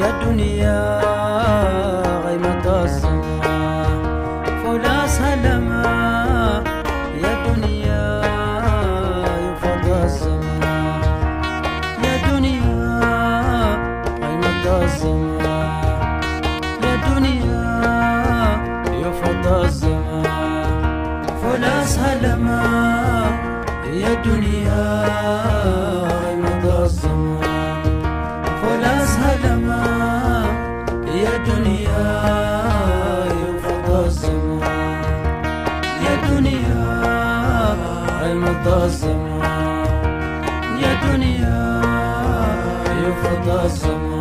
يا دنيا غيمة سلامة يا دنيا يفض السماء يا دنيا غيمة السماء يا دنيا يفض السماء يا دنيا غيمة السماء السماء يا دنيا يفض السماء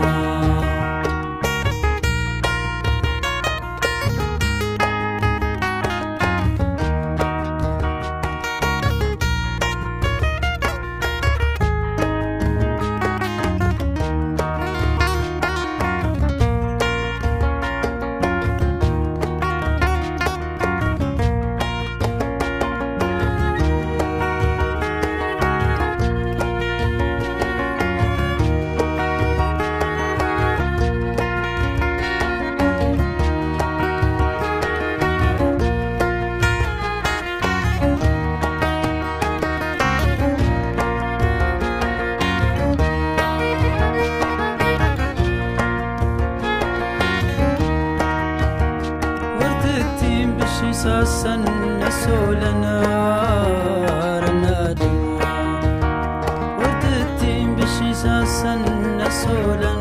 ورتتين بشي ساسن نسولنا